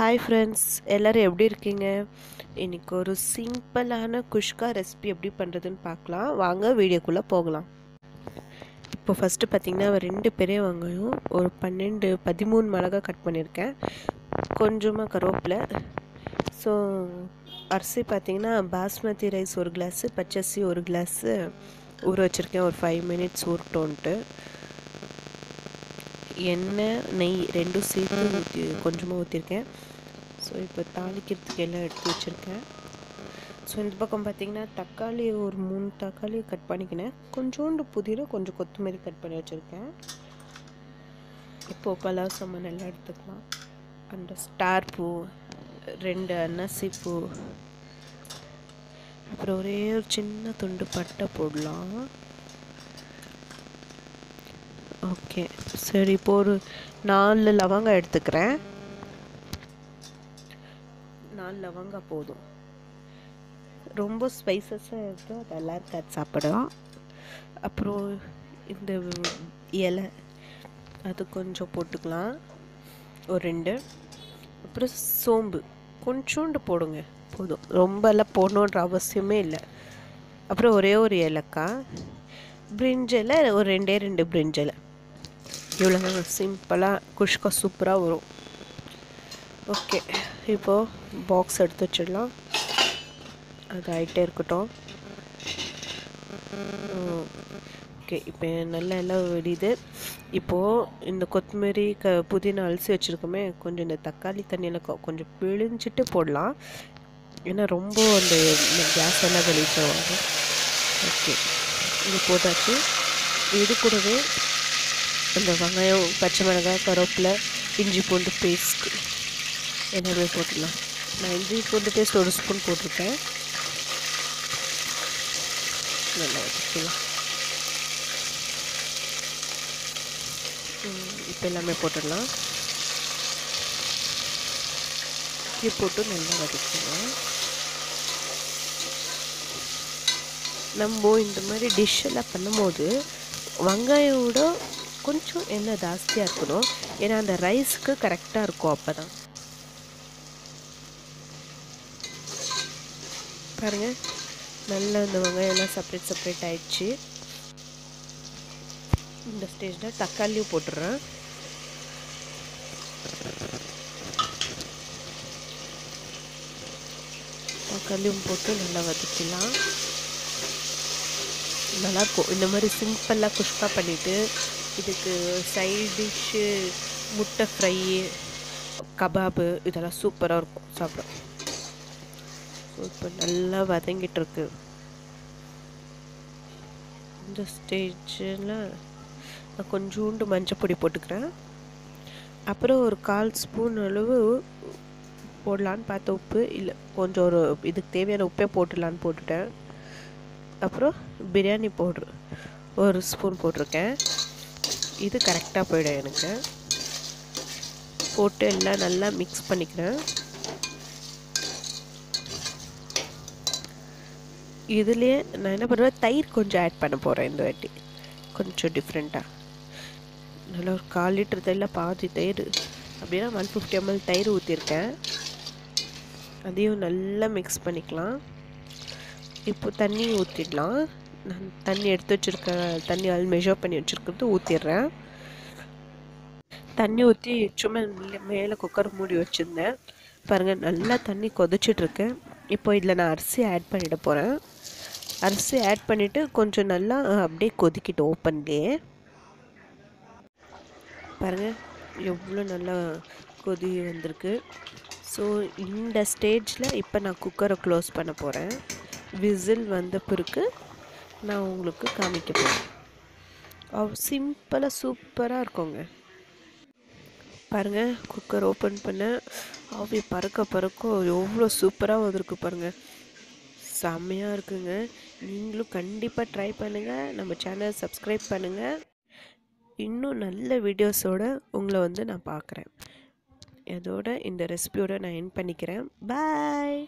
Hi friends எல்லோரும் எப்படி இருக்கீங்க? இன்றைக்கி ஒரு சிம்பிளான குஷ்கா ரெசிபி எப்படி பண்ணுறதுன்னு பார்க்கலாம். வாங்க வீடியோக்குள்ளே போகலாம். இப்போ ஃபஸ்ட்டு பார்த்திங்கன்னா ரெண்டு பெரிய வெங்காயம் ஒரு பன்னெண்டு பதிமூணு மிளகா கட் பண்ணியிருக்கேன். கொஞ்சமாக கருவேப்பிலை. ஸோ அரிசி பார்த்திங்கன்னா பாஸ்மதி ரைஸ் ஒரு கிளாஸு பச்சரிசி ஒரு கிளாஸு ஊற வச்சுருக்கேன். ஒரு ஃபைவ் மினிட்ஸ் ஊறட்டோன்ட்டு எண்ணெய் நெய் ரெண்டும் சேர்த்து ஊற்றி கொஞ்சமாக ஊற்றிருக்கேன் ஸோ இப்போ தாளிக்கிறதுக்கு எல்லாம் எடுத்து வச்சுருக்கேன். ஸோ இந்த பக்கம் பார்த்திங்கன்னா தக்காளி ஒரு மூணு தக்காளி கட் பண்ணிக்கினேன். கொஞ்சோண்டு புதினா கொஞ்சம் கொத்தமல்லி கட் பண்ணி வச்சுருக்கேன். இப்போது பலாவ் சாமான் எல்லாம் எடுத்துக்கலாம். அந்த ஸ்டார் பூ ரெண்டு அன்னாசி பூ. அப்புறம் ஒரே ஒரு சின்ன துண்டு பட்டை போடலாம். ஓகே. சரி இப்போ ஒரு நாலு லவங்கம் எடுத்துக்கிறேன். நாலு லவங்கம் போதும். ரொம்ப ஸ்பைசஸாக இருக்கும் அது நல்லா இருக்காது சாப்பிடும் அப்புறம் இந்த இலை அது கொஞ்சம் போட்டுக்கலாம். ஒரு ரெண்டு. அப்புறம் சோம்பு கொஞ்சோண்டு போடுங்க போதும். ரொம்பலாம் போடணுன்ற அவசியமே இல்லை. அப்புறம் ஒரே ஒரு ஏலக்காய். பிரிஞ்சில் ஒரு ரெண்டே ரெண்டு பிரிஞ்சலை இவ்வளோ சிம்பிளாக குஷ்கா சூப்பராக வரும். ஓகே இப்போது பாக்ஸ் எடுத்து வச்சிடலாம். அது ஆகிட்டே இருக்கட்டும் ஓகே இப்போ நல்லா எல்லாம் வெடியுது இப்போது இந்த கொத்தமல்லி க புதினா அலசி வச்சுருக்கோமே கொஞ்சம் இந்த தக்காளி தண்ணியில் கொஞ்சம் பிழிஞ்சிட்டு போடலாம். ஏன்னா ரொம்ப அந்த கேஸ் எல்லாம் வெளியிடுவாங்க ஓகே இது போட்டாச்சு இது கூடவே இந்த வெங்காயம் பச்சை மிளகாய் கருவேப்பிலை இஞ்சி பூண்டு பேஸ்ட் எல்லாமே போட்டுடலாம். நான் இஞ்சி பூண்டு பேஸ்ட் ஒரு ஸ்பூன் போட்டிருக்கேன். நல்லா வச்சுக்கலாம் இப்போ எல்லாமே போட்டுடலாம். இது போட்டு நல்லா வதக்கணும் நம்ம இந்த மாதிரி டிஷ்ஷெல்லாம் பண்ணும்போது வெங்காயம் விட கொஞ்சம் எண்ணெய் ஜாஸ்தியாக இருக்கணும். ஏன்னா அந்த ரைஸ்க்கு கரெக்டாக இருக்கும் அப்போ தான் பாருங்கள் நல்லா இந்த வெங்காயம் எல்லாம் செப்பரேட் செப்பரேட் ஆயிடுச்சு. இந்த ஸ்டேஜில் தக்காளியும் போட்டுடுறேன் தக்காளியும் போட்டு நல்லா வதக்கலாம் நல்லாயிருக்கும். இந்த மாதிரி சிம்பிளாக குஷ்பாக பண்ணிவிட்டு இதுக்கு சைட் டிஷ்ஷு முட்டை ஃப்ரை கபாபு இதெல்லாம் சூப்பராக இருக்கும் சாப்பிட. ஸோ இப்போ நல்லா வதங்கிட்டு இருக்கு இந்த ஸ்டேஜில் நான் கொஞ்சோண்டு மஞ்சள் பொடி போட்டுக்கிறேன். அப்புறம் ஒரு கால் ஸ்பூன் அளவு போடலான்னு பார்த்த உப்பு இல்லை கொஞ்சம் ஒரு இதுக்கு தேவையான உப்பே போட்டுடலான்னு போட்டுட்டேன். அப்புறம் பிரியாணி பவுட்ரு ஒரு ஸ்பூன் போட்டிருக்கேன். இது கரெக்டாக போயிடும் எனக்கு. போட்டு எல்லாம் நல்லா மிக்ஸ் பண்ணிக்கிறேன். இதுலேயே நான் என்ன பண்ணுவேன்? தயிர் கொஞ்சம் ஆட் பண்ண போகிறேன் இந்த வாட்டி. கொஞ்சம் டிஃப்ரெண்ட்டாக நல்லா ஒரு கால் லிட்டர் தயிரில் பாதி தயிர். அப்படின்னா ஒன் ஃபிஃப்டி எம்எல் தயிர் ஊற்றிருக்கேன் அதையும் நல்லா மிக்ஸ் பண்ணிக்கலாம். இப்போ தண்ணி ஊற்றிடலாம் நான் தண்ணி எடுத்து வச்சுருக்க தண்ணி அது மெஷர் பண்ணி வச்சுருக்கிறது ஊற்றிடுறேன் தண்ணி ஊற்றி சும்மா மேலே குக்கர் மூடி வச்சுருந்தேன். பாருங்கள் நல்லா தண்ணி கொதிச்சிட்ருக்கு. இப்போ இதில் நான் அரிசி ஆட் பண்ணிட போகிறேன் அரிசி ஆட் பண்ணிவிட்டு கொஞ்சம் நல்லா அப்படியே கொதிக்கிட்டு ஓப்பன்லேயே பாருங்கள் எவ்வளோ நல்லா கொதி வந்திருக்கு. ஸோ இந்த ஸ்டேஜில் இப்போ நான் குக்கரை க்ளோஸ் பண்ண போகிறேன் விசில் வந்த பிறகு நான் உங்களுக்கு காமிக்க போகிறேன் அவ் சிம்பிளாக சூப்பராக இருக்குங்க. பாருங்கள் குக்கர் ஓப்பன் பண்ணேன் ஆவி பறக்க பறக்க எவ்வளோ சூப்பராக வந்திருக்கு பாருங்கள் செம்மையாக இருக்குங்க. நீங்களும் கண்டிப்பாக ட்ரை பண்ணுங்கள் நம்ம சேனல் சப்ஸ்கிரைப் பண்ணுங்கள் இன்னும் நல்ல வீடியோஸோடு உங்களை வந்து நான் பார்க்குறேன். இதோட இந்த ரெசிபியோட நான் என் பண்ணிக்கிறேன். பாய்